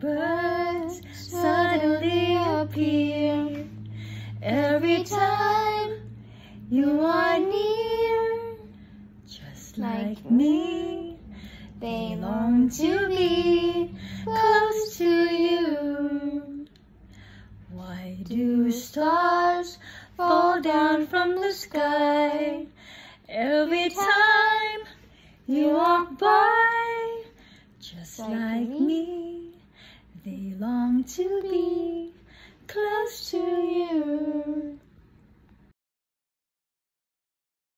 birds suddenly appear every time you are near? Just like me, they long to be close to you. Why do stars fall down from the sky every time you walk by? Just like me, to be close to.